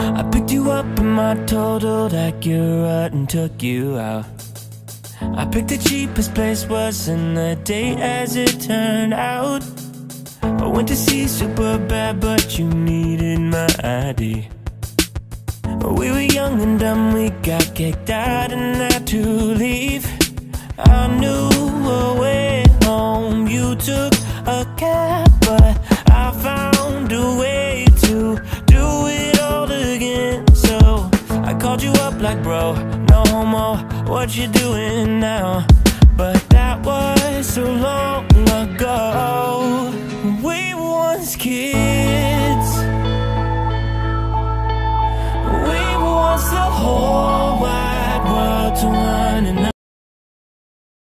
I picked you up in my totaled Acura and took you out. I picked the cheapest place, wasn't the date as it turned out. I went to see Superbad, but you needed my ID. We were young and dumb, we got kicked out and had to called you up like, bro, no homo, what you doing now? But that was so long ago. We once kids. We once the whole wide world to one.